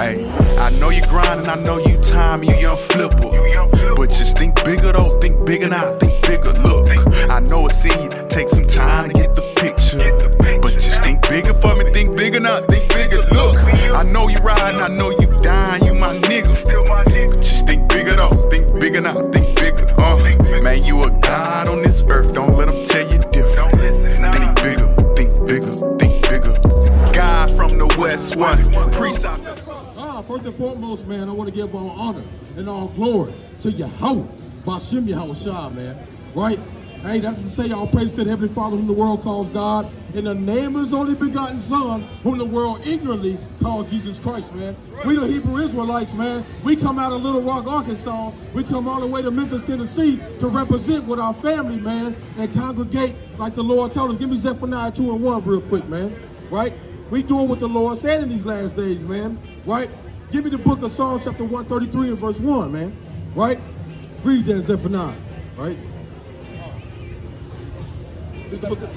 Hey, I know you grinding, I know you time, you young flipper. But just think bigger though, think bigger now, think bigger. Look, I know it's in you, take some time to get the picture. But just think bigger for me, think bigger now, think bigger. Look, I know you riding, I know you dying, you my nigga. Just think bigger though, think bigger now, think bigger. Uh, man, you a god on this earth, don't let them tell you different. Think bigger, think bigger, think bigger. God from the west, one priest out the first and foremost, man, I want to give all honor and all glory to Yahawah, Bashim Yahawashi, man. Right? Hey, that's to say, all praise to the Heavenly Father whom the world calls God, in the name of his only begotten Son, whom the world ignorantly calls Jesus Christ, man. We the Hebrew Israelites, man, we come out of Little Rock, Arkansas. We come all the way to Memphis, Tennessee to represent with our family, man, and congregate like the Lord told us. Give me Zephaniah 2 and 1 real quick, man. Right? We doing what the Lord said in these last days, man. Right? Give me the book of Psalm chapter 133 and verse 1, man. Right? Read that Zephaniah. Right? It's the book of,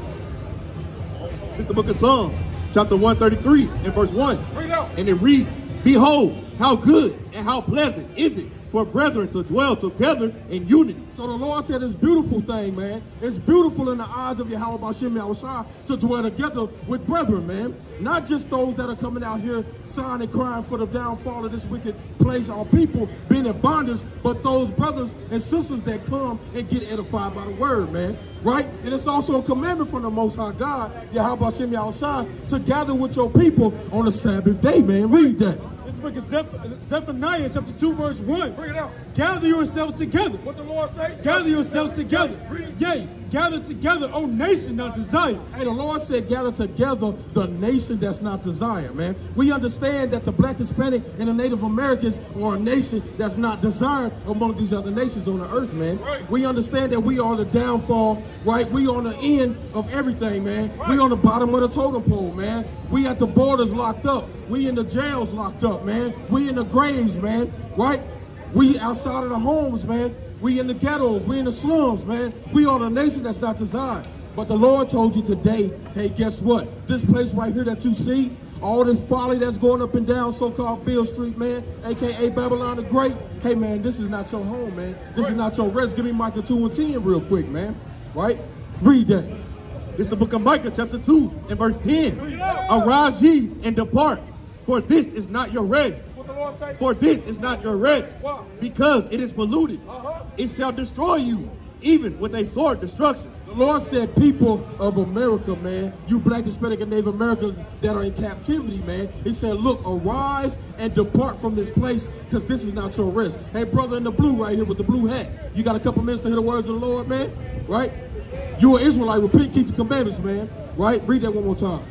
it's the book of Psalms, chapter 133 and verse 1. Read out. And it reads, Behold, how good and how pleasant is it for brethren to dwell together in unity. So the Lord said it's beautiful thing, man. It's beautiful in the eyes of Yahawah Bashim Yahushua to dwell together with brethren, man. Not just those that are coming out here sighing and crying for the downfall of this wicked place, our people being in bondage, but those brothers and sisters that come and get edified by the word, man. Right? And it's also a commandment from the Most High God, Yahawah Bashim Yahushua, to gather with your people on the Sabbath day, man. Read that. Book is Zeph- Zephaniah chapter 2 verse 1. Bring it out. Gather yourselves together. What the Lord say? Gather yourselves together. Yea, gather together, O nation not desired. Hey, the Lord said, gather together the nation that's not desired, man. We understand that the black, Hispanic, and the Native Americans are a nation that's not desired among these other nations on the earth, man. Right. We understand that we are the downfall, right? We on the end of everything, man. We on the bottom of the totem pole, man. We at the borders locked up. We in the jails locked up, man. We in the graves, man, right? We outside of the homes, man. We in the ghettos. We in the slums, man. We are the nation that's not designed. But the Lord told you today, hey, guess what? This place right here that you see, all this folly that's going up and down so-called Beale Street, man, aka Babylon the Great. Hey, man, this is not your home, man. This is not your rest. Give me Micah 2 and 10 real quick, man. Right? Read that. It's the book of Micah, chapter 2 and verse 10. Arise ye and depart, for this is not your rest. What the Lord say? For this is not your rest, because it is polluted. Uh-huh. It shall destroy you, even with a sword destruction. The Lord said, people of America, man, you black, Hispanic, and Native Americans that are in captivity, man. He said, look, arise and depart from this place because this is not your rest. Hey, brother in the blue right here with the blue hat, you got a couple minutes to hear the words of the Lord, man? Right? You are Israelite, repent, keep the commandments, man. Right? Read that one more time.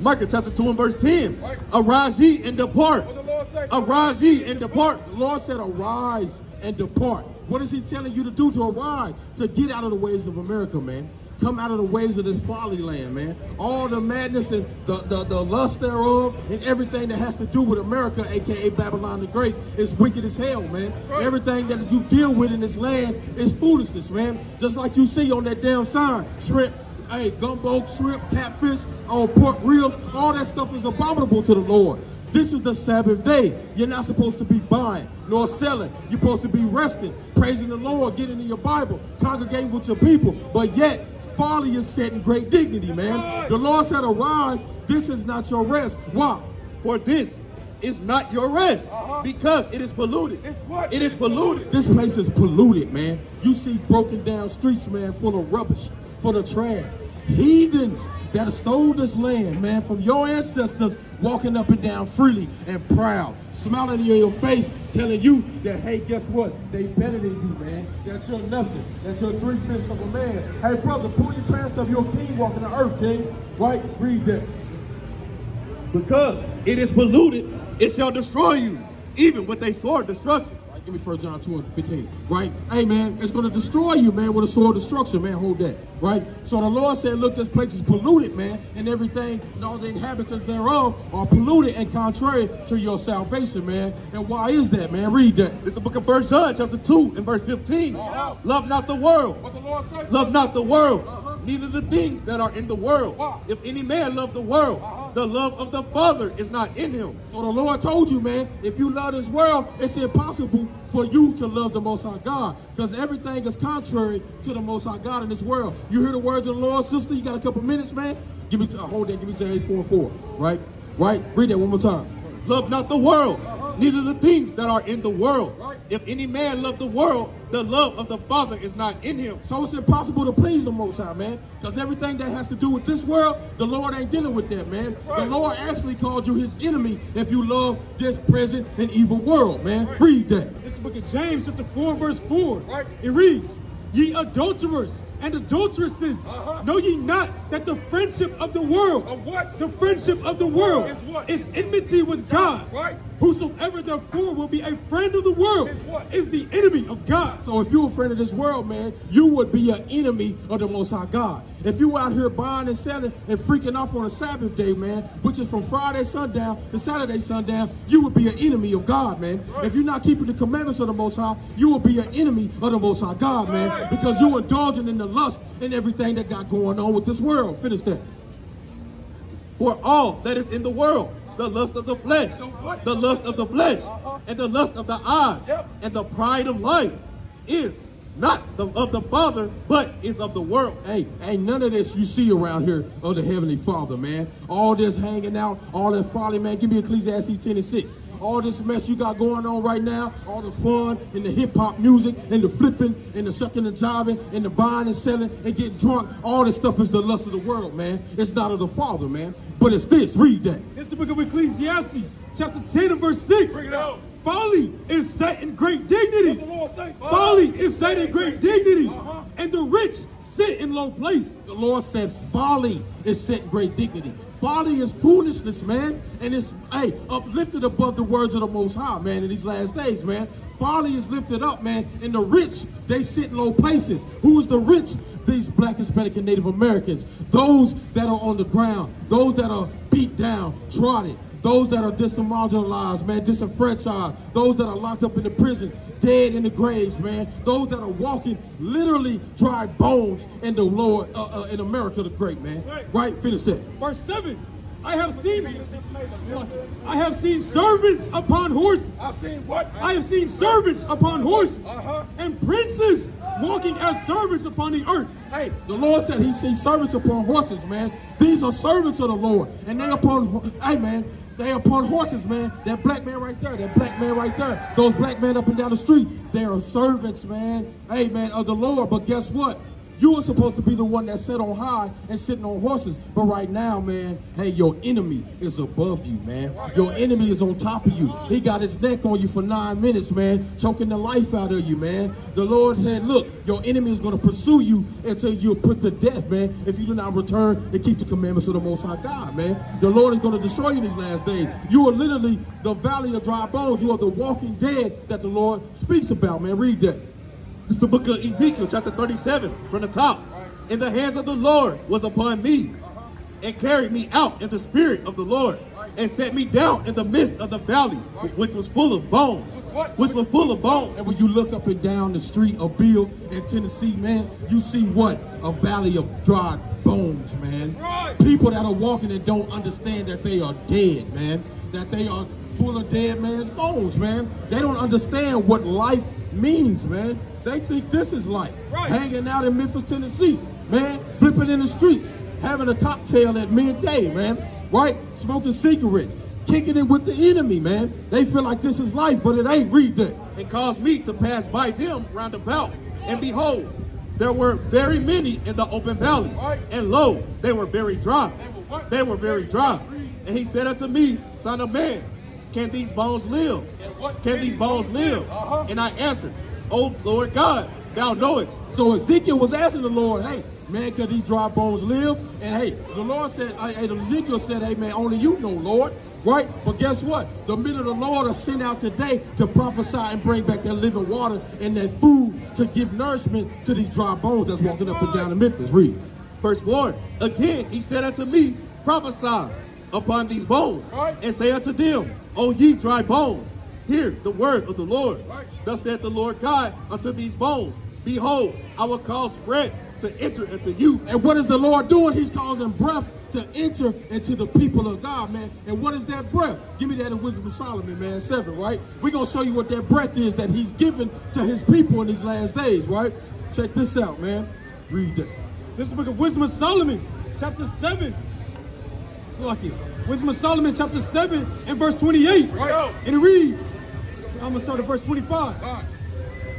Micah chapter 2 and verse 10. Arise ye and depart. The Lord say? Arise ye and depart. The Lord said, arise and depart. What is he telling you to do to arise? To get out of the ways of America, man. Come out of the ways of this folly land, man. All the madness and the, the, the lust thereof and everything that has to do with America, aka Babylon the Great, is wicked as hell, man. Everything that you deal with in this land is foolishness, man. Just like you see on that damn sign, shrimp, hey, gumbo, shrimp, catfish, oh, pork ribs, all that stuff is abominable to the Lord. This is the Sabbath day. You're not supposed to be buying nor selling. You're supposed to be resting, praising the Lord, getting in your Bible, congregating with your people. But yet, folly is set in great dignity, man. The Lord said, arise. This is not your rest. Why? For this is not your rest, uh-huh. because it is polluted. It's what? It is polluted. This place is polluted, man. You see broken down streets, man, full of rubbish, full of trash. Heathens that stole this land, man, from your ancestors, walking up and down freely and proud, smiling in your face, telling you that, hey, guess what? They better than you, man. That you're nothing. That you're three fifths of a man. Hey, brother, pull your pants up. You're king walking the earth, king. Right? Read that. Because it is polluted, it shall destroy you, even with a sword destruction. Give me 1 John 2 and 15. Right? Hey, man, it's going to destroy you, man, with a sword of destruction, man. Hold that. Right? So the Lord said, look, this place is polluted, man, and everything, and all the inhabitants thereof are polluted and contrary to your salvation, man. And why is that, man? Read that. It's the book of First John, chapter 2, and verse 15. Uh-huh. Love not the world. What the Lord said? Love not the world. Neither the things that are in the world. If any man love the world, Uh-huh. the love of the Father is not in him. So the Lord told you, man, if you love this world, it's impossible for you to love the Most High God because everything is contrary to the Most High God in this world. You hear the words of the Lord, sister? You got a couple minutes, man? Give me, uh, hold that, give me James 4 and 4, right? Right? Read that one more time. Love not the world, neither the things that are in the world. If any man love the world, the love of the Father is not in him. So it's impossible to please the Most High, man. Because everything that has to do with this world, the Lord ain't dealing with that, man. The Lord actually called you his enemy if you love this present and evil world, man. Read that. It's the book of James, chapter 4, verse 4. Right. It reads, Ye adulterers and adulteresses, uh-huh. know ye not that the friendship of the world, Of what? the friendship of the world, Is what? is enmity with God. Right. Whosoever therefore will be a friend of the world Is what? is the enemy of God. So if you're a friend of this world, man, you would be an enemy of the Most High God. If you out here buying and selling and freaking off on a Sabbath day, man, which is from Friday sundown to Saturday sundown, you would be an enemy of God, man. If you're not keeping the commandments of the Most High, you will be an enemy of the Most High God, man, because you're indulging in the lust and everything that got going on with this world. Finish that. For all that is in the world, the lust of the flesh, the lust of the flesh, and the lust of the eyes, and the pride of life is not the, of the Father, but is of the world. Hey, ain't none of this you see around here of the Heavenly Father, man. All this hanging out, all that folly, man. Give me Ecclesiastes 10 and 6. All this mess you got going on right now, all the fun and the hip hop music and the flipping and the sucking and jiving and the buying and selling and getting drunk, all this stuff is the lust of the world, man. It's not of the Father, man. But it's this. Read that. It's the book of Ecclesiastes, chapter 10 and verse 6. Bring it out. Folly is set in great dignity. Lord say? Folly is set in great dignity. Uh-huh. And the rich sit in low place. The Lord said folly is set in great dignity. Folly is foolishness, man. And it's, hey, uplifted above the words of the Most High, man, in these last days, man. Folly is lifted up, man. And the rich, they sit in low places. Who is the rich? These black, Hispanic, and Native Americans. Those that are on the ground. Those that are beat down, trodden. Those that are disenfranchised, man, disenfranchised. Those that are locked up in the prisons, dead in the graves, man. Those that are walking literally dry bones in the Lord, uh, uh, in America the Great, man. Right. Right? Finish that. Verse 7. I have seen I have seen servants upon horses. I've seen what? I have seen servants upon horses Uh-huh. and princes walking as servants upon the earth. Hey, the Lord said he sees servants upon horses, man. These are servants of the Lord. And they upon, hey, man, they upon horses, man. That black man right there, that black man right there, those black men up and down the street, they are servants, man. Hey, man, of the Lord. But guess what? You were supposed to be the one that sat on high and sitting on horses. But right now, man, hey, your enemy is above you, man. Your enemy is on top of you. He got his neck on you for nine minutes, man, choking the life out of you, man. The Lord said, look, your enemy is going to pursue you until you're put to death, man, if you do not return and keep the commandments of the Most High God, man. The Lord is going to destroy you these last days. You are literally the valley of dry bones. You are the walking dead that the Lord speaks about, man. Read that. It's the book of Ezekiel, chapter 37, from the top. In the hands of the Lord was upon me, and carried me out in the spirit of the Lord, and set me down in the midst of the valley, which was full of bones. Which was full of bones. And when you look up and down the street of Beale in Tennessee, man, you see what? A valley of dry bones, man. People that are walking and don't understand that they are dead, man. That they are full of dead man's bones, man. They don't understand what life means, man. They think this is life. Right. Hanging out in Memphis, Tennessee, man, flipping in the streets, having a cocktail at midday, man. Right? Smoking cigarettes, kicking it with the enemy, man. They feel like this is life, but it ain't. Read that. and caused me to pass by them round about. And behold, there were very many in the open valley. And lo, they were very dry. They were very dry. And he said unto me, Son of man, can these bones live? Can these bones live? And I answered, O Lord God, thou knowest. So Ezekiel was asking the Lord, hey, man, can these dry bones live? And hey, the Lord said, hey, hey, Ezekiel said, hey, man, only you know, Lord. Right? But guess what? The men of the Lord are sent out today to prophesy and bring back that living water and that food to give nourishment to these dry bones that's walking up and down in Memphis. Read. Verse 1, Again he said unto me, Prophesy upon these bones, Right. and say unto them, O ye dry bones, hear the word of the Lord. Right. Thus saith the Lord God unto these bones, Behold, I will cause breath to enter into you. And what is the Lord doing? He's causing breath to enter into the people of God, man. And what is that breath? Give me that in Wisdom of Solomon, man, 7, right? We're going to show you what that breath is that he's given to his people in these last days, right? Check this out, man. Read that. This is the book of Wisdom of Solomon, chapter 7. Wisdom of Solomon, chapter 7, and verse 28. Right. And it reads, I'm going to start at verse 25.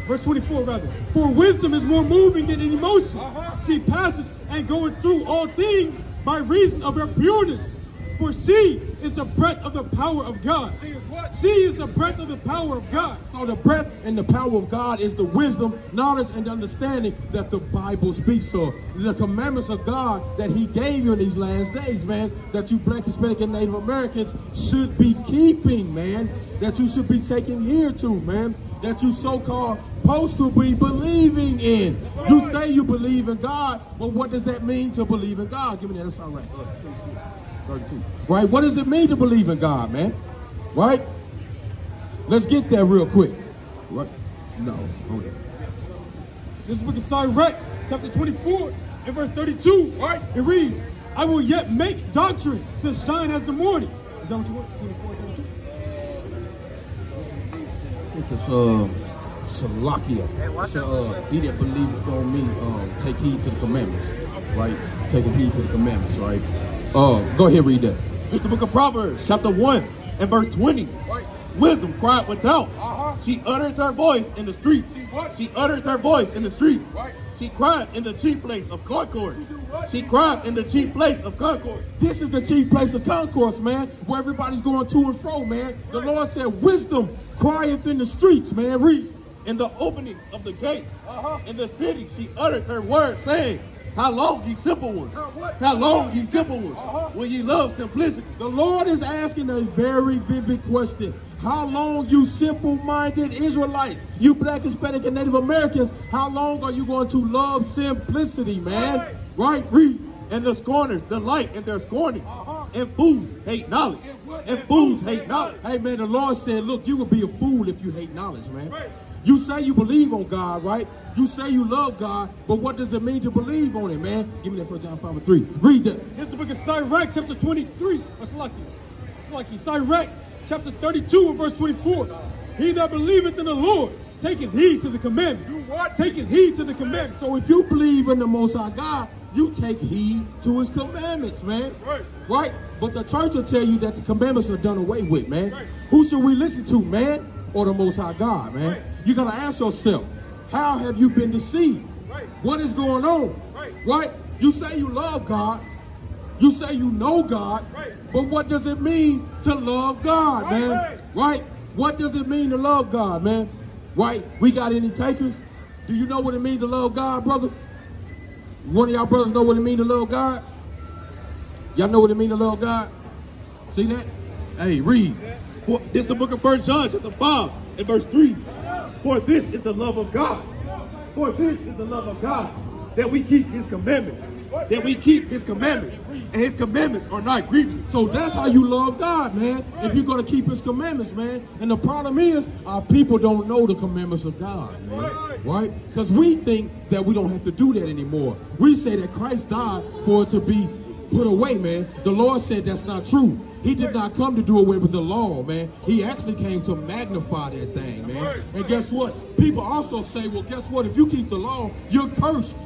Verse 24, rather. For wisdom is more moving than emotion. Uh-huh. She passes and goeth through all things by reason of her pureness. For she is the breath of the power of God. She is what? She is the breath of the power of God. So the breath and the power of God is the wisdom, knowledge, and understanding that the Bible speaks of. The commandments of God that He gave you in these last days, man, that you black, Hispanic, and Native Americans should be keeping, man, that you should be taking here to, man, that you so-called supposed to be believing in. You say you believe in God, but what does that mean to believe in God? Give me that. That's all right. Uh, 32. Right? What does it mean to believe in God, man? Right? Let's get there real quick. Right? No. This is book of Sirach, chapter 24, and verse 32. Right. It reads, I will yet make doctrine to shine as the morning. Is that what you want? 24, 32? I think it's uh Salakia. It's uh he that believeth on me, um, take heed to the commandments. Right? Take heed to the commandments, right? Uh go ahead, read that. It's the book of Proverbs, chapter 1 and verse 20. Wisdom cried without. She uttered her voice in the streets. She uttered her voice in the streets. She cried in the chief place of concord. She cried in the chief place of concord. This is the chief place of concourse, man, where everybody's going to and fro, man. The Lord said, wisdom crieth in the streets, man. Read. In the openings of the gate, uh-huh. in the city, she uttered her word, saying, How long, ye simple ones? How long, ye simple ones? Uh-huh. Will ye love simplicity? The Lord is asking a very vivid question. How long, you simple-minded Israelites, you black, Hispanic, and Native Americans, how long are you going to love simplicity, man? Right? Read. And the scorners delight in their scorning. Uh-huh. And fools hate knowledge. And fools hate knowledge. Hey, man, the Lord said, look, you will be a fool if you hate knowledge, man. You say you believe on God, right? You say you love God, but what does it mean to believe on Him, man? Give me that first John 5 and 3. Read that. This is the book of Sirach, chapter 23. What's lucky? It's lucky. Sirach, chapter 32 and verse 24. He that believeth in the Lord, taketh heed to the commandments. Do what? Taking heed to the commandments. So if you believe in the Most High God, you take heed to His commandments, man. Right. Right? But the church will tell you that the commandments are done away with, man. Who should we listen to, man, or the Most High God, man? Right. You gotta ask yourself, how have you been deceived? Right. What is going on? Right. Right? You say you love God. You say you know God. Right. But what does it mean to love God, Right, man? right. Right? What does it mean to love God, man? Right? We got any takers? Do you know what it means to love God, brother? One of y'all brothers know what it means to love God? Y'all know what it means to love God? See that? Hey, read. For this is the book of First John, chapter 5 and verse 3. For this is the love of God. For this is the love of God, that we keep his commandments. That we keep his commandments. And his commandments are not grievous. So that's how you love God, man. If you're gonna keep His commandments, man. And the problem is, our people don't know the commandments of God, man. Right? Because we think that we don't have to do that anymore. We say that Christ died for it to be put away, man. The Lord said that's not true. He did not come to do away with the law, man. He actually came to magnify that thing, man. And guess what? People also say, well, guess what? If you keep the law, you're cursed.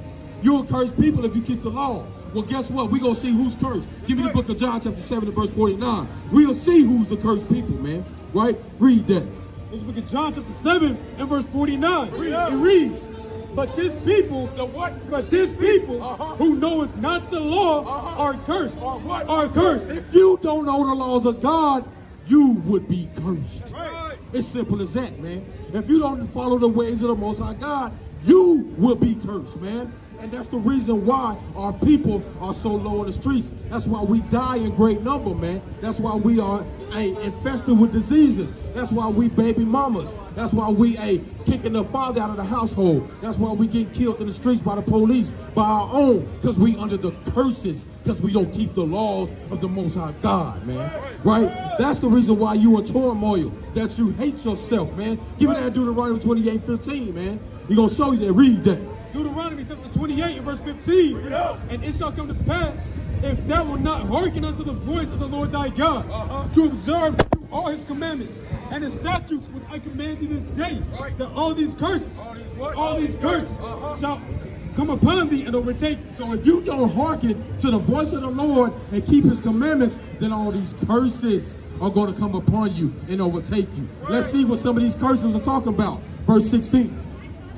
You'll curse people if you keep the law. Well, guess what? We're going to see who's cursed. Give me the book of John, chapter 7, and verse 49. We'll see who's the cursed people, man. Right? Read that. The book of John, chapter 7 and verse 49. It reads, But this people, the what? But this people uh-huh. who knoweth not the law uh-huh. are cursed. Are cursed. If you don't know the laws of God, you would be cursed. It's simple as that, man. If you don't follow the ways of the Most High God, you will be cursed, man. And that's the reason why our people are so low in the streets. That's why we die in great number, man. That's why we are infested with diseases. That's why we baby mamas. That's why we a kicking the father out of the household. That's why we get killed in the streets by the police, by our own, because we under the curses, because we don't keep the laws of the Most High God, man. Right? That's the reason why you in turmoil. That you hate yourself, man. Give me that Deuteronomy 28, 15, man. He gonna show you that. Read that. Deuteronomy chapter 28 and verse 15. And it shall come to pass, if thou wilt not hearken unto the voice of the Lord thy God, Uh-huh. to observe all his commandments and his statutes which I command thee this day, that all these curses, all these curses Uh-huh. shall come upon thee and overtake thee. So if you don't hearken to the voice of the Lord and keep his commandments, then all these curses are going to come upon you and overtake you. Let's see what some of these curses are talking about. Verse 16.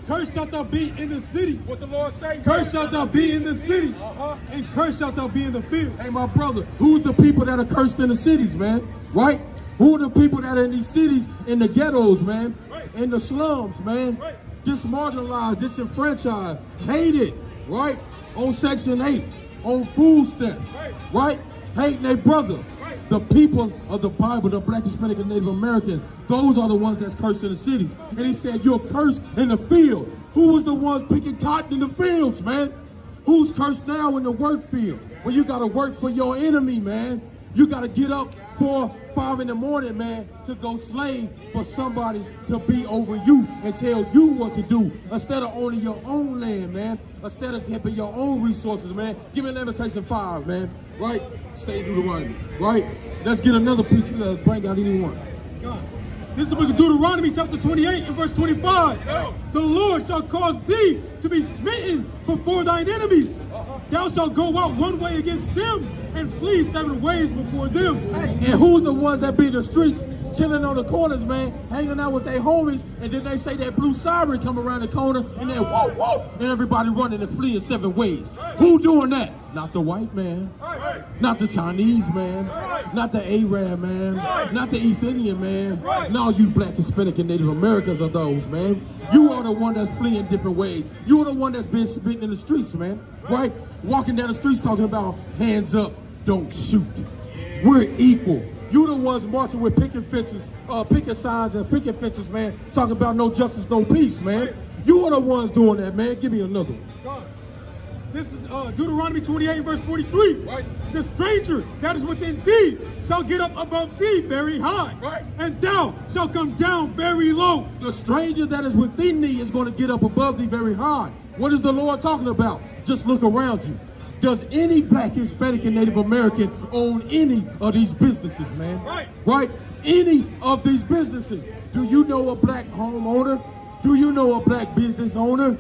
Cursed shalt thou be in the city. What the Lord say? Cursed shalt thou be in the city. Uh-huh. And cursed shalt thou be in the field. Hey, my brother, who's the people that are cursed in the cities, man? Right? Who are the people that are in these cities, in the ghettos, man? Right. In the slums, man? Right. Dismarginalized, disenfranchised, hated, right? On Section 8, on food stamps, Right. right? Hating their brother. The people of the Bible, the black, Hispanic, and Native Americans, those are the ones that's cursed in the cities. And he said, you're cursed in the field. Who was the ones picking cotton in the fields, man? Who's cursed now in the work field? Well, you got to work for your enemy, man. You got to get up four, five in the morning, man, to go slave for somebody to be over you and tell you what to do instead of owning your own land, man. Instead of having your own resources, man. Give me Lamentation 5, man. Right? Stay Deuteronomy. Right? Let's get another piece. Uh, bring out anyone. God. This is the book of Deuteronomy, chapter 28, and verse 25. The Lord shall cause thee to be smitten before thine enemies. Thou shalt go out one way against them and flee seven ways before them. And who's the ones that be in the streets, chilling on the corners, man, hanging out with their homies, and then they say that blue siren come around the corner, and then whoa, whoa, and everybody running and fleeing seven ways. Who doing that? Not the white man, not the Chinese man, not the Arab man, not the East Indian man. No, you black, Hispanic, and Native Americans are those, man. You are the one that's fleeing different ways. You are the one that's been spitting in the streets, man. Right? Walking down the streets talking about hands up, don't shoot. We're equal. You the ones marching with picket fences, uh, picket signs and picket fences, man, talking about no justice, no peace, man. You are the ones doing that, man. Give me another one. This is uh, Deuteronomy 28, verse 43. The stranger that is within thee shall get up above thee very high, Right. and thou shalt come down very low. The stranger that is within thee is going to get up above thee very high. What is the Lord talking about? Just look around you. Does any black, Hispanic, and Native American own any of these businesses, man? Right. Right? Any of these businesses. Do you know a black homeowner? Do you know a black business owner?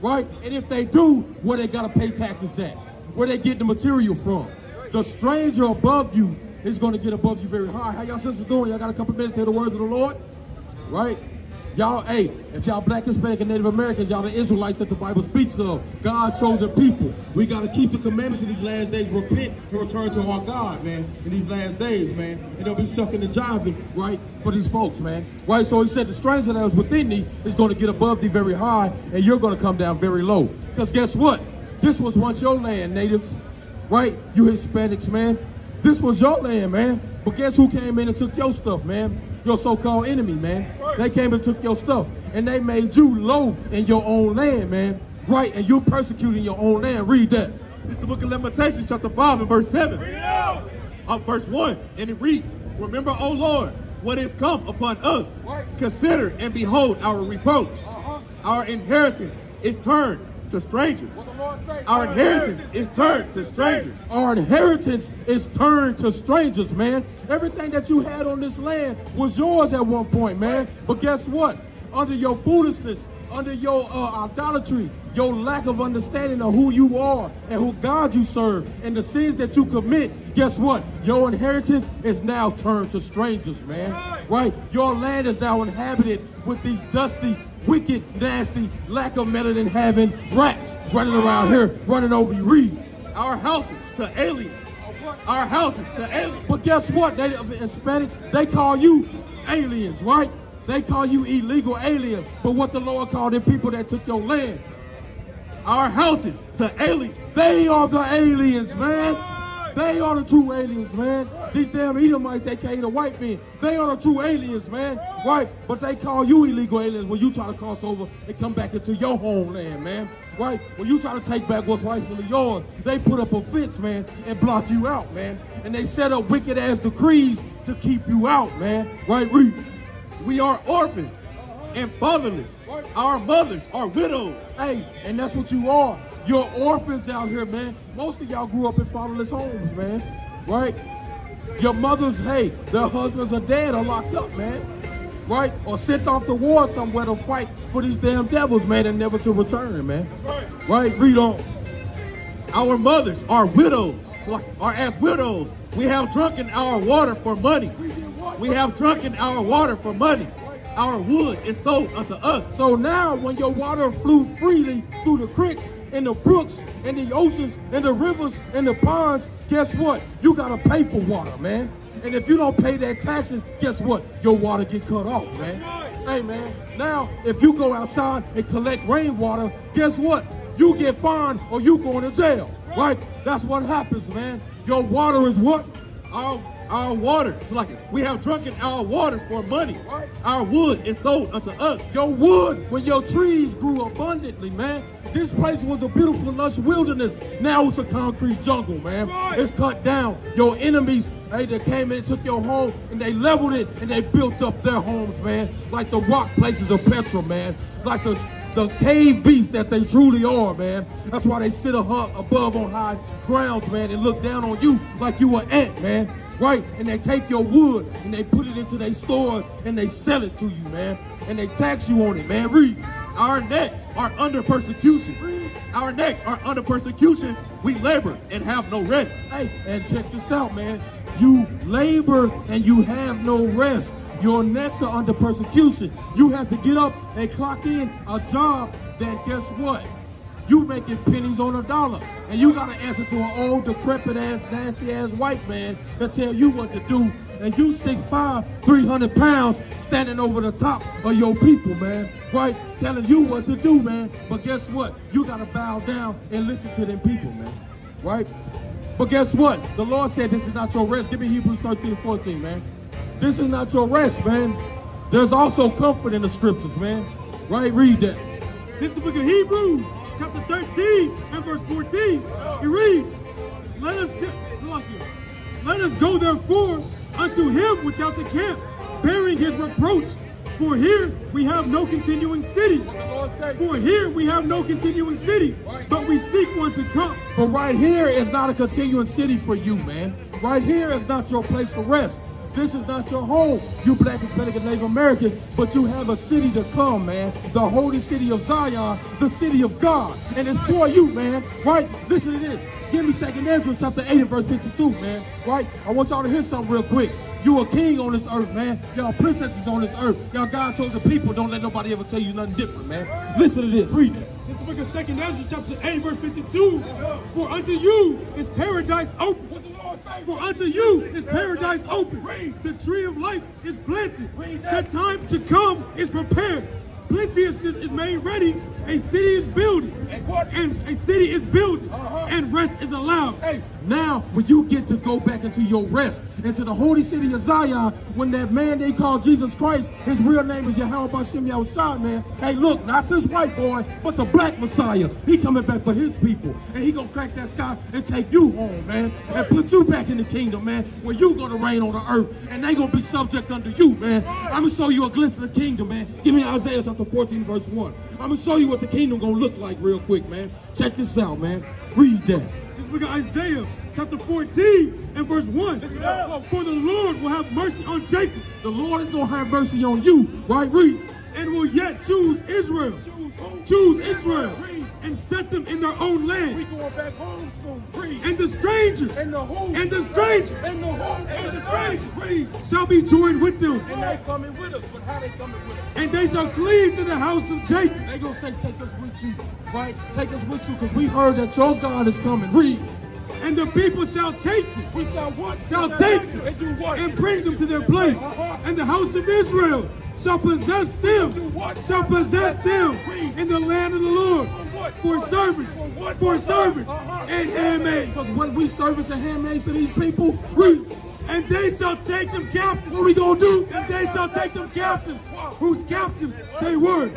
Right? And if they do, where they got to pay taxes at? Where they get the material from? The stranger above you is going to get above you very high. How y'all sisters doing? Y'all got a couple minutes to hear the words of the Lord? Right? Y'all, hey, if y'all black, Hispanic, and Native Americans, y'all the Israelites that the Bible speaks of. God's chosen people. We got to keep the commandments in these last days. Repent and return to our God, man, in these last days, man. And don't be sucking and jiving, right, for these folks, man. Right? So he said the stranger that is within thee is going to get above thee very high, and you're going to come down very low. Because guess what? This was once your land, natives. Right? You Hispanics, man. This was your land, man. But guess who came in and took your stuff, man? Your so-called enemy, man. They came and took your stuff. And they made you low in your own land, man. Right? And you're persecuting your own land. Read that. It's the book of Lamentations, chapter 5, and verse 7. Uh, verse 1, and it reads, Remember, O Lord, what is come upon us. Consider and behold our reproach. Our inheritance is turned to strangers. Our inheritance is turned to strangers. Our inheritance is turned to strangers, man. Everything that you had on this land was yours at one point, man. But guess what? Under your foolishness, under your uh, idolatry, your lack of understanding of who you are and who God you serve, and the sins that you commit, guess what? Your inheritance is now turned to strangers, man. Right? Your land is now inhabited with these dusty, wicked, nasty, lack of melanin having rats running around here, running over you. Read. Our houses to aliens. Our houses to aliens. But guess what? They Hispanics, they call you aliens, right? They call you illegal aliens. But what the Lord called them people that took your land, Our houses to aliens. they are the aliens, man. They are the true aliens, man. These damn Edomites, aka the white men, they are the true aliens, man. Right? But they call you illegal aliens when you try to cross over and come back into your homeland, man. Right? When you try to take back what's rightfully yours, they put up a fence, man, and block you out, man. And they set up wicked ass decrees to keep you out, man. Right? Read. We are orphans and fatherless. Our mothers are widows. Hey, and that's what you are. You're orphans out here, man. Most of y'all grew up in fatherless homes, man. Right? Your mothers, hey, their husbands are dead or locked up, man. Right? Or sent off to war somewhere to fight for these damn devils, man, and never to return, man. Right? Read on. Our mothers are widows, so are as widows. We have drunken our water for money. We have drunken our water for money. Our wood is sold unto us. So now when your water flew freely through the creeks and the brooks and the oceans and the rivers and the ponds, guess what? You gotta pay for water, man. And if you don't pay that taxes, guess what? Your water get cut off, man. Hey man, now if you go outside and collect rainwater, guess what? You get fined or you going to jail. Right? That's what happens, man. Your water is what? Our our water, it's like we have drunken our water for money. Our wood is sold unto us. Your wood, when your trees grew abundantly, man. This place was a beautiful, lush wilderness. Now it's a concrete jungle, man. It's cut down. Your enemies, hey, they came in and took your home and they leveled it and they built up their homes, man. Like the rock places of Petra, man. Like the, the cave beasts that they truly are, man. That's why they sit a- above on high grounds, man, and look down on you like you an ant, man right? And they take your wood and they put it into their stores and they sell it to you, man. And they tax you on it, man. Read. Our necks are under persecution. Our necks are under persecution. We labor and have no rest. Hey, and check this out, man. You labor and you have no rest. Your necks are under persecution. You have to get up and clock in a job that, guess what? You making pennies on a dollar. And you gotta answer to an old, decrepit ass, nasty ass white man that tell you what to do. And you 6'5", 300 pounds standing over the top of your people, man. Right? Telling you what to do, man. But guess what? You gotta bow down and listen to them people, man. Right? But guess what? The Lord said this is not your rest. Give me Hebrews 13 14, man. This is not your rest, man. There's also comfort in the scriptures, man. Right? Read that. This is the book of Hebrews, chapter 13 and verse 14. It reads, Let us let us go therefore unto him without the camp, bearing his reproach. For here we have no continuing city. For here we have no continuing city, but we seek one to come. For right here is not a continuing city for you, man. Right here is not your place for rest. This is not your home, you black, Hispanic, and Native Americans, but you have a city to come, man. The holy city of Zion, the city of God. And it's for you, man. Right? Listen to this. Give me second Ezra chapter 8 and verse 52, man. Right? I want y'all to hear something real quick. You a king on this earth, man. Y'all princesses on this earth. Y'all God chosen people. Don't let nobody ever tell you nothing different, man. Listen to this. Read it. This is the book of Second Ezra, chapter 8, verse 52. For unto you is paradise open. For unto you is paradise open. The tree of life is planted. The time to come is prepared. Plenteousness is made ready. A city is building. And a city is building. Uh-huh. And rest is allowed. Now when you get to go back into your rest, into the holy city of Zion, when that man they call Jesus Christ, his real name is Yahawah Bashem Yahushua, man. Hey, look, not this white boy, but the black Messiah. He coming back for his people. And he gonna crack that sky and take you home, man. And put you back in the kingdom, man, where you gonna reign on the earth. And they gonna be subject under you, man. I'm gonna show you a glimpse of the kingdom, man. Give me Isaiah chapter 14, verse 1. I'm gonna show you what the kingdom gonna look like real quick, man. Check this out, man. Read that. This book Isaiah, chapter 14 and verse 1. For the Lord will have mercy on Jacob. The Lord is gonna have mercy on you, right? Read. And will yet choose Israel. Choose Israel. And set them in their own land. We going back home soon. Read. And the strangers. And the home. And the strangers. And the home. And the strangers. Read. Shall be joined with them. And they coming with us, but how they coming with us? And they shall cleave to the house of Jacob. They gonna say, take us with you, right? Take us with you, because we heard that your God is coming. Read. And the people shall take them. We shall what? Shall take them. And do what? And bring them to their place. Uh-huh. And the house of Israel shall possess them. Shall possess them in the land of the Lord. For servants, for servants, uh-huh. and handmaids. Because when we service and handmaids to these people, read. And they shall take them captives. What we gonna do? And they shall take them captives, whose captives they were.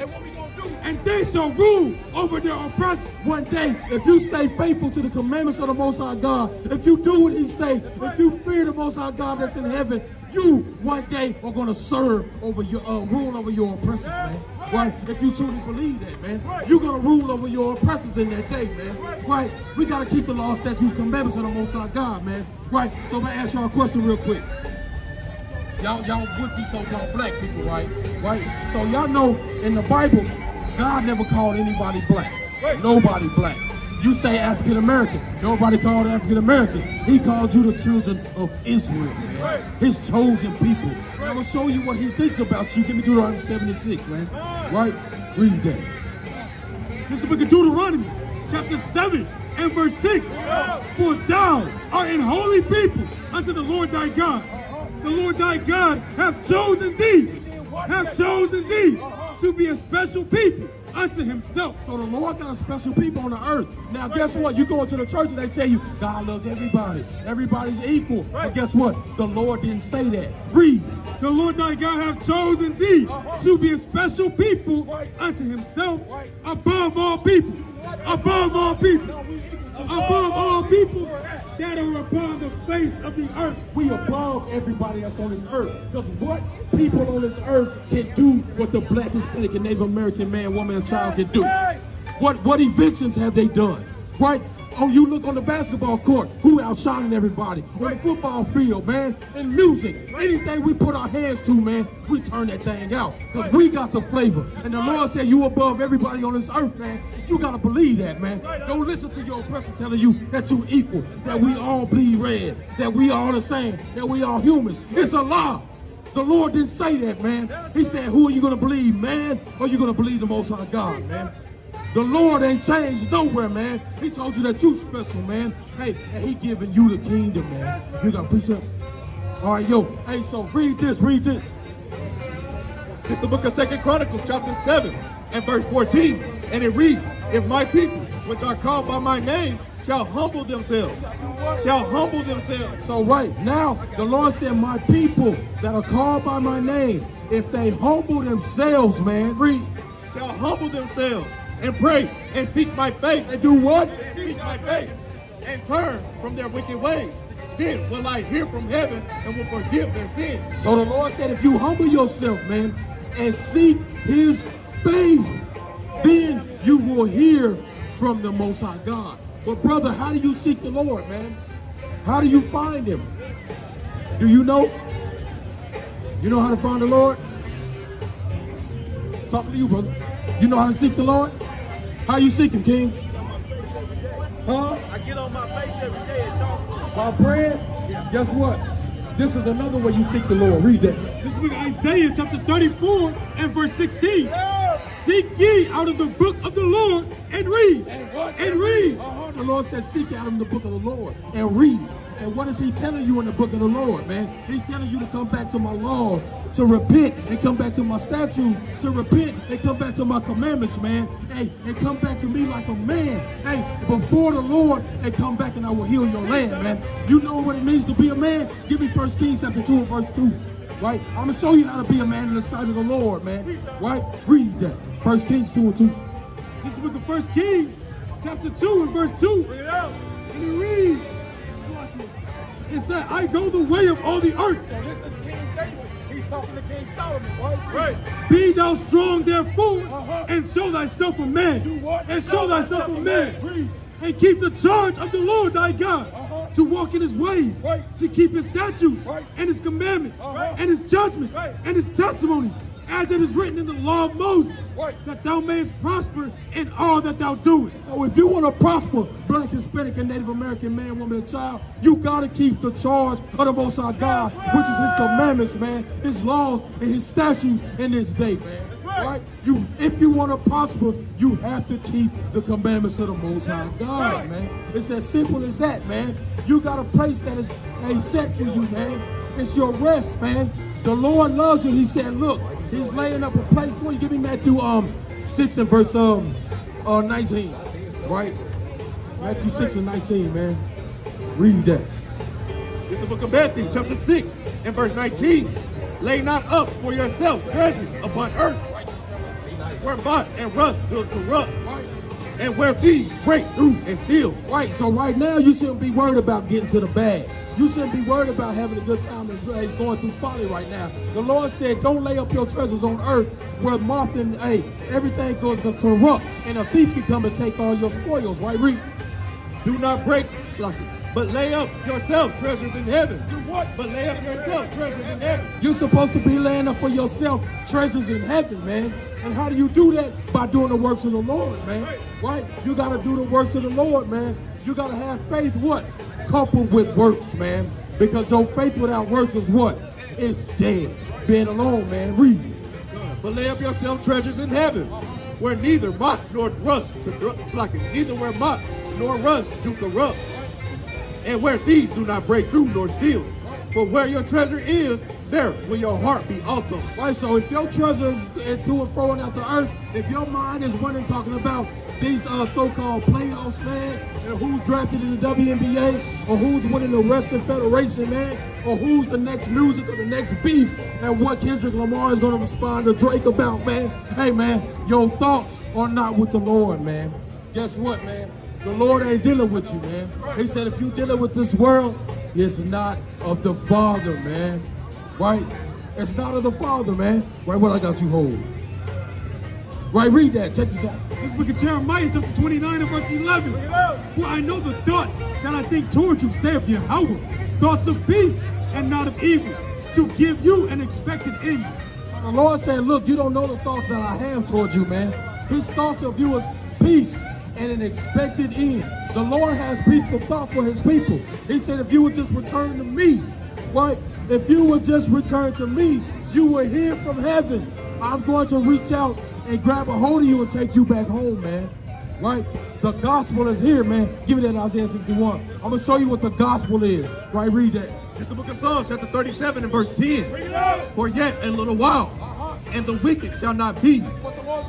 And they shall rule over their oppressors. One day, if you stay faithful to the commandments of the Most High God, if you do what He say, if you fear the Most High God that's in heaven, you one day are gonna serve over your uh, rule over your oppressors, man. Right? If you truly believe that, man, you're gonna rule over your oppressors in that day, man. Right? We gotta keep the law, statutes, commandments of the Most High God, man. Right? So I'm gonna ask y'all a question real quick. Y'all, y'all would be so y'all black people, right? Right? So y'all know in the Bible, God never called anybody black. Nobody black. You say African American. Nobody called African American. He called you the children of Israel, man. His chosen people. I'm gonna show you what he thinks about you. Give me Deuteronomy 76, man. Right? Read that. This is the book of Deuteronomy, chapter 7 and verse 6. For thou art an holy people unto the Lord thy God. The Lord thy God hath chosen thee, Have chosen thee to be a special people unto himself. So the Lord got a special people on the earth. Now, guess what? You go into the church and they tell you God loves everybody. Everybody's equal. But guess what? The Lord didn't say that. Read. The Lord thy God have chosen thee to be a special people unto himself above all people. Above all people. Above all people that are upon the face of the earth. We above everybody that's on this earth. Because what people on this earth can do what the black, Hispanic, and Native American man, woman, and child can do. What what inventions have they done? Right? Oh, you look on the basketball court, who outshining everybody? On the football field, man. In music, anything we put our hands to, man, we turn that thing out. Because we got the flavor. And the Lord said you above everybody on this earth, man. You gotta believe that, man. Don't listen to your oppressor telling you that you equal, that we all bleed red, that we all the same, that we all humans. It's a lie. The Lord didn't say that, man. He said, who are you going to believe, man? Or are you going to believe the Most High God, man? The Lord ain't changed nowhere, man. He told you that you special, man. Hey, and he giving you the kingdom, man. You got precept? All right, yo. Hey, so read this, read this. It's the book of Second Chronicles, chapter 7 and verse 14. And it reads, If my people, which are called by my name, shall humble themselves, shall humble themselves. So right now, the Lord said, my people that are called by my name, if they humble themselves, man, read. Shall humble themselves and pray and seek my face. and do what? Seek my face and turn from their wicked ways. Then will I hear from heaven and will forgive their sins. So the Lord said, if you humble yourself, man, and seek his face, then you will hear from the Most High God. But brother, how do you seek the Lord, man? How do you find him? Do you know? You know how to find the Lord? Talking to you, brother. You know how to seek the Lord? How you seek him, King? Huh? I get on my face every day and talk to him. By praying? Guess what? This is another way you seek the Lord. Read that. This is book Isaiah chapter 34 and verse 16. Seek ye out of the book of the Lord and read. And read. Uh-huh. The Lord says, seek out of the book of the Lord and read. And what is he telling you in the book of the Lord, man? He's telling you to come back to my laws, to repent and come back to my statutes, to repent and come back to my commandments, man. Hey, and come back to me like a man. Hey, before the Lord, and come back and I will heal your land, man. You know what it means to be a man? Give me First Kings chapter 2 and verse 2. Right? I'm gonna show you how to be a man in the sight of the Lord, man. Right? Read that. First Kings 2 and 2. This is the book of First Kings chapter 2 and verse 2. Bring it out. And it reads, it said, I go the way of all the earth. So this is King David. He's talking to King Solomon, right? Right. Be thou strong therefore, Uh-huh. and show thyself a man. Do what? And show thyself a man. And keep the charge of the Lord thy God. Uh-huh. To walk in his ways, Right. to keep his statutes, Right. and his commandments, Uh-huh. and his judgments, Right. and his testimonies, as it is written in the law of Moses, Right. that thou mayest prosper in all that thou doest. So if you want to prosper, black, Hispanic, and Native American man, woman, and child, you got to keep the charge of the Most High God, which is His commandments, man, His laws and His statutes in this day, man. Right? You, if you want to prosper, you have to keep the commandments of the Most High God, man. It's as simple as that, man. You got a place that is a set for you, man. It's your rest, man. The Lord loves you. He said, look, He's laying up a place for you. Give me Matthew um six and verse um uh, 19, right? Matthew 6 and 19, man. Read that. It's the book of Matthew, chapter 6, and verse 19. Lay not up for yourself treasures upon earth, where moth and rust will corrupt, and where thieves break through and steal. Right, so right now you shouldn't be worried about getting to the bag. You shouldn't be worried about having a good time and going through folly right now. The Lord said, don't lay up your treasures on earth where moth and hey, everything goes to corrupt and a thief can come and take all your spoils, right? Read. Do not break, but lay up yourself treasures in heaven. Do what? But lay up yourself treasures in heaven. You're supposed to be laying up for yourself treasures in heaven, man. And how do you do that? By doing the works of the Lord, man. Right? You got to do the works of the Lord, man. You got to have faith, what? Coupled with works, man. Because your faith without works is what? It's dead. Being alone, man. Read. But lay up yourself treasures in heaven, where neither moth nor rust, like it, neither where moth nor rust do corrupt, and where thieves do not break through nor steal. For where your treasure is, there will your heart be also. Right, so if your treasure is to and fro out the earth, if your mind is running talking about these uh, so-called playoffs, man, and who's drafted in the WNBA, or who's winning the Western Federation, man, or who's the next music or the next beef, and what Kendrick Lamar is going to respond to Drake about, man. Hey, man, your thoughts are not with the Lord, man. Guess what, man? The Lord ain't dealing with you, man. He said if you're dealing with this world, it's not of the Father, man. Right? It's not of the Father, man. Right, what I got you hold. Right, read that. Check this out. This book of Jeremiah, chapter 29 and verse 11. For I know the thoughts that I think towards you, saith Yahawah, thoughts of peace and not of evil, to give you an expected end. The Lord said, look, you don't know the thoughts that I have towards you, man. His thoughts of you is peace and an expected end. The Lord has peaceful thoughts for his people. He said, if you would just return to me, right? If you would just return to me, you will hear from heaven. I'm going to reach out and grab a hold of you and take you back home, man. Right? The gospel is here, man. Give me that Isaiah 61. I'm going to show you what the gospel is. Right? Read that. It's the book of Psalms, chapter 37 and verse 10. For yet a little while, and the wicked shall not be,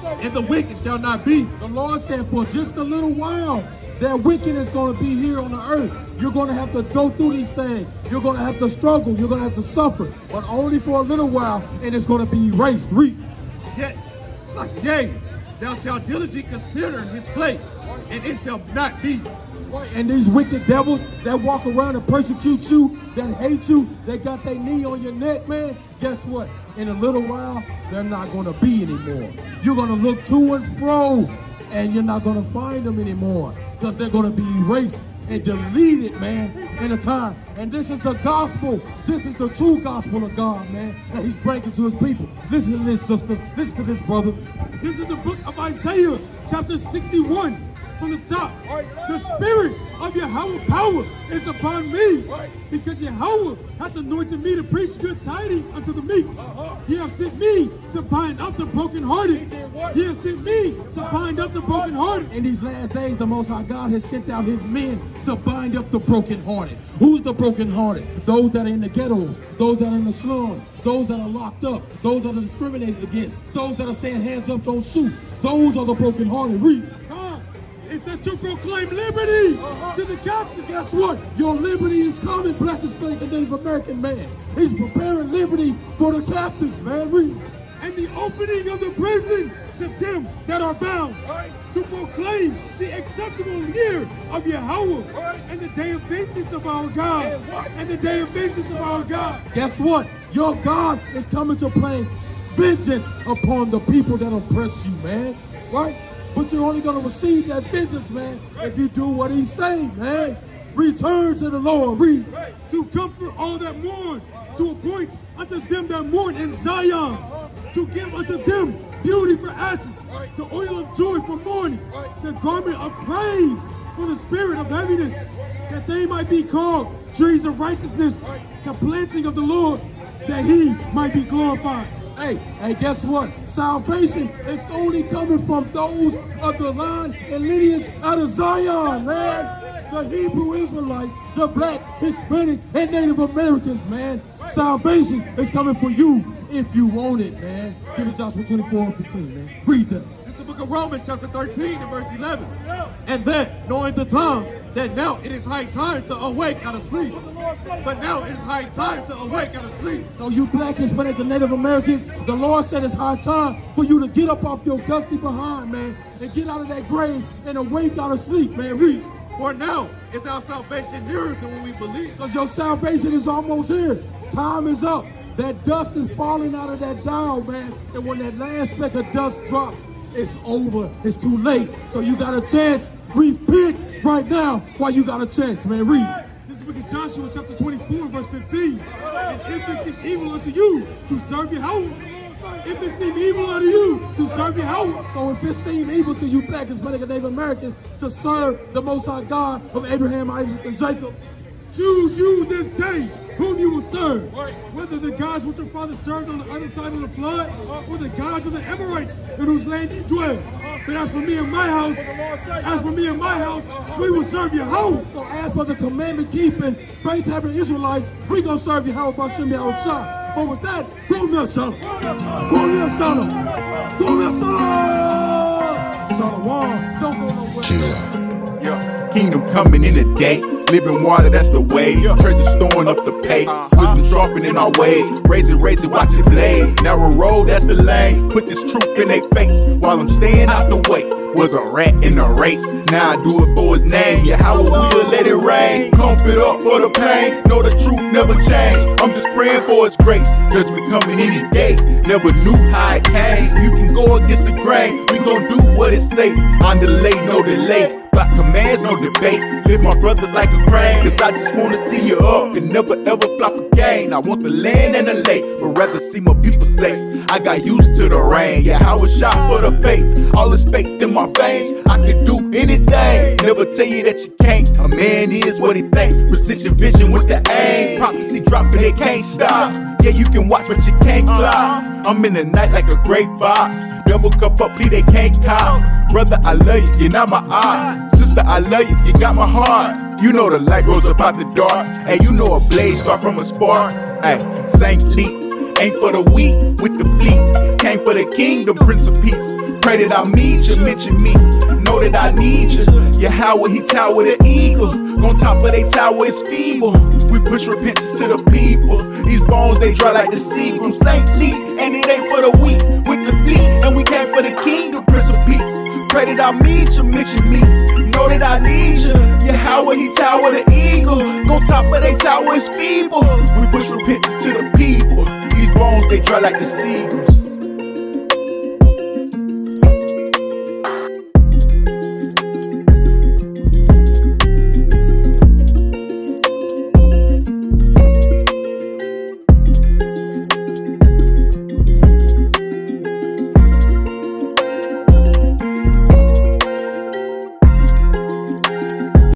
and the wicked shall not be. The Lord said, for just a little while, that wicked is going to be here on the earth. You're going to have to go through these things. You're going to have to struggle. You're going to have to suffer, but only for a little while, and it's going to be erased. Read. Yet, it's like, yea, thou shalt diligently consider his place, and it shall not be. And these wicked devils that walk around and persecute you, that hate you, they got their knee on your neck, man. Guess what? In a little while, they're not going to be anymore. You're going to look to and fro, and you're not going to find them anymore because they're going to be erased and deleted, man, in a time. And this is the gospel. This is the true gospel of God, man, that He's breaking to His people. Listen to this, sister. Listen to this, brother. This is the book of Isaiah, chapter 61. From the top, the spirit of Yahawah power is upon me, because Yahawah hath anointed me to preach good tidings unto the meek. He hath sent me to bind up the brokenhearted. He hath sent me to bind up the brokenhearted. In these last days, the Most High God has sent out his men to bind up the brokenhearted. Who's the brokenhearted? Those that are in the ghettos, those that are in the slums, those that are locked up, those that are discriminated against, those that are saying hands up, don't shoot. Those are the brokenhearted. Read. It says to proclaim liberty to the captive. Guess what? Your liberty is coming, Black Hispanic and Native American man. He's preparing liberty for the captives, man. Read. and the opening of the prison to them that are bound, to proclaim the acceptable year of Yahawah, and the day of vengeance of our God, and the day of vengeance of our God. Guess what? Your God is coming to play vengeance upon the people that oppress you, man. Right? But you're only going to receive that vengeance, man, if you do what he's saying, man. Return to the Lord. Read. To comfort all that mourn, to appoint unto them that mourn in Zion, to give unto them beauty for ashes, the oil of joy for mourning, the garment of praise for the spirit of heaviness, that they might be called trees of righteousness, the planting of the Lord, that he might be glorified. Hey, hey, guess what? Salvation is only coming from those of the line and lineage out of Zion, man. The Hebrew Israelites, the black, Hispanic, and Native Americans, man. Salvation is coming for you if you want it, man. Give me Joshua 24 and 15, man. Read that. The book of Romans, chapter 13, and verse 11. And that, knowing the time, that now it is high time to awake out of sleep. But now it is high time to awake out of sleep. So you black, Hispanic, and Native Americans, the Lord said it's high time for you to get up off your dusty behind, man, and get out of that grave and awake out of sleep, man. Read. For now is our salvation nearer than when we believe. Because your salvation is almost here. Time is up. That dust is falling out of that dial, man. And when that last speck of dust drops, it's over. It's too late. So you got a chance. Repent right now while you got a chance, man. Read. This is the book of Joshua, chapter 24, verse 15. And if it seem evil unto you to serve Yahawah, if it seem evil unto you to serve Yahawah, So if it seems evil to you black, Hispanic, and Native Americans to serve the Most High God of Abraham, Isaac, and Jacob, choose you this day whom you will serve. Whether the gods which your father served on the other side of the flood, or the gods of the Amorites in whose land you dwell. But as for me and my house, as for me and my house, we will serve Yahawah. So as for the commandment keeping, faith having Israelites, we gonna serve you how about Shimmy outside. But with that, go me a son. Go me a son. Go me a son. Shalom. Don't go nowhere. Yeah. Kingdom coming in a day. Living water, that's the way. Treasure storing up the pay. Uh-huh. Wisdom sharpening our ways. Raise it, watch it blaze. Narrow road, that's the lane. Put this truth in their face while I'm staying out the way. Was a rat in the race. Now I do it for his name. Yeah, how will we let it rain? It up for the pain. Know the truth never change. I'm just praying for his grace. Judgment coming any day. Never knew how it came. You can go against the grain. We gon' do what it say. On delay, no delay. About commands, no debate. Live my brothers like a crane. Cause I just wanna see you up and never ever flop again. I want the land and the lake, but rather see my people safe. I got used to the rain. Yeah, I was shot for the faith. All this faith in my veins. I can do anything. Never tell you that you can't. A man is what he thinks. Precision vision with the aim. Prophecy dropping, it can't stop. Yeah, you can watch, but you can't climb. I'm in the night like a great box. Double cup up, P, they can't cop. Brother, I love you, you're not my eye. Sister, I love you, you got my heart. You know the light goes up out the dark, and you know a blaze start from a spark. Hey, saintly, ain't for the weak with the fleet. Came for the kingdom, Prince of Peace. Pray that I meet you, mention me. Know that I need you. Yahweh, he tower the eagle. On top of they tower is feeble. We push repentance to the people. These bones, they dry like the seagram. Saintly, and it ain't for the weak with the fleet. And we came for the kingdom, Prince of Peace. Pray that I meet you, mention me. Know that I need you. Yeah, Yahweh, he tower the eagle. On top of they tower is feeble. We push repentance to the people. These bones, they dry like the seagulls.